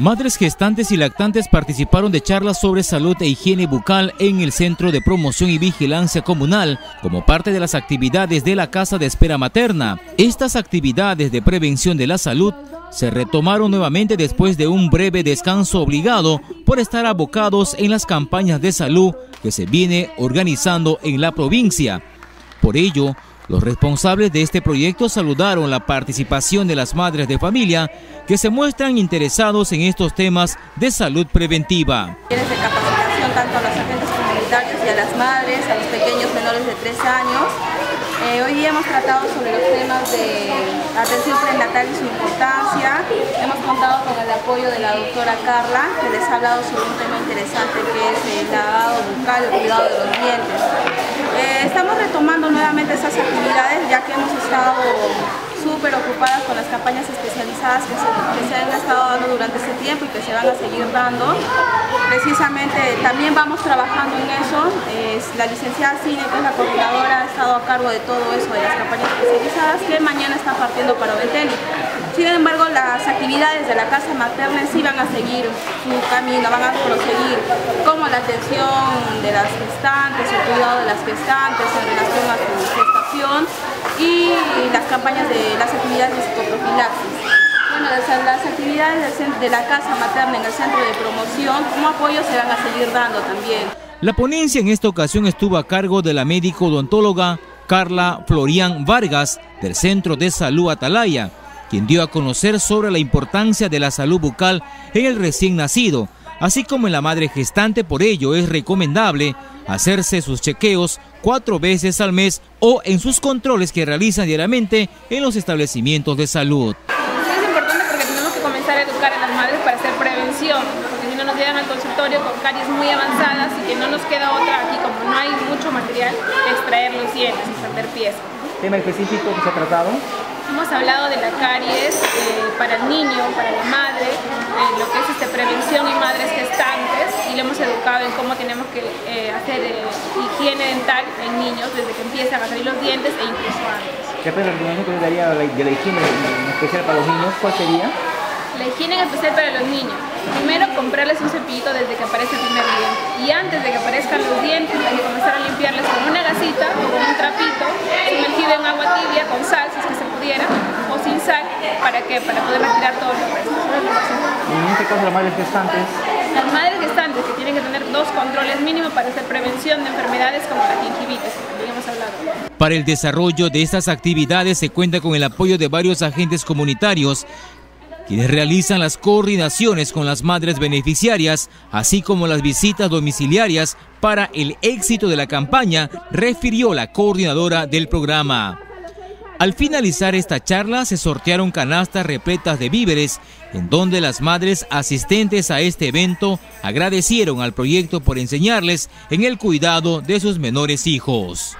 Madres gestantes y lactantes participaron de charlas sobre salud e higiene bucal en el Centro de Promoción y Vigilancia Comunal como parte de las actividades de la Casa de Espera Materna. Estas actividades de prevención de la salud se retomaron nuevamente después de un breve descanso obligado por estar abocados en las campañas de salud que se viene organizando en la provincia. Por ello, los responsables de este proyecto saludaron la participación de las madres de familia que se muestran interesados en estos temas de salud preventiva. de capacitación tanto a los agentes comunitarios y a las madres, a los pequeños menores de 3 años. Eh, hoy día hemos tratado sobre los temas de atención prenatal y su importancia. Hemos contado con el apoyo de la doctora Carla, que les ha hablado sobre un tema interesante que es el lavado bucal, el cuidado de los dientes. Nuevamente esas actividades ya que hemos estado súper ocupadas con las campañas especializadas que se, han estado dando durante este tiempo y que se van a seguir dando. Precisamente también vamos trabajando en eso. Es la licenciada Cine, que es la coordinadora, ha estado a cargo de todo eso, de las campañas especializadas, que mañana están partiendo para Oventelli. Sin embargo, las actividades de la casa materna sí van a seguir su camino, van a proseguir, como la atención de las gestantes, el cuidado de las gestantes en relación a su gestación y las campañas de las actividades de psicoprofilaxis. Bueno, las, actividades de la casa materna en el centro de promoción como apoyo se van a seguir dando también. La ponencia en esta ocasión estuvo a cargo de la médico odontóloga Carla Florian Vargas del Centro de Salud Atalaya, quien dio a conocer sobre la importancia de la salud bucal en el recién nacido, así como en la madre gestante. Por ello es recomendable hacerse sus chequeos cuatro veces al mes o en sus controles que realizan diariamente en los establecimientos de salud. Es importante porque tenemos que comenzar a educar a las madres para hacer prevención, porque si no nos llegan al consultorio con caries muy avanzadas y que no nos queda otra aquí, como no hay mucho material, extraer los dientes y perder piezas. ¿Tema específico que se ha tratado? Hemos hablado de la caries eh, para el niño, para la madre, eh, lo que es este, prevención y madres gestantes y le hemos educado en cómo tenemos que eh, hacer higiene dental en niños desde que empiezan a salir los dientes e incluso antes. ¿Qué recomendación que daría de la higiene en especial para los niños? ¿Cuál sería? La higiene en especial para los niños. Primero, comprarles un cepillito desde que aparece el primer diente. Y antes de que aparezcan los dientes, hay que comenzar a limpiarles con una gasita o con un trapito, sumergido en agua tibia, con sal, si es que se pudiera, o sin sal, ¿para qué? Para poder retirar todos los restos. Y en este caso, las madres gestantes. Las madres gestantes que tienen que tener dos controles mínimos para hacer prevención de enfermedades como la gingivitis, que también hemos hablado. Para el desarrollo de estas actividades se cuenta con el apoyo de varios agentes comunitarios quienes realizan las coordinaciones con las madres beneficiarias, así como las visitas domiciliarias para el éxito de la campaña, refirió la coordinadora del programa. Al finalizar esta charla se sortearon canastas repletas de víveres, en donde las madres asistentes a este evento agradecieron al proyecto por enseñarles en el cuidado de sus menores hijos.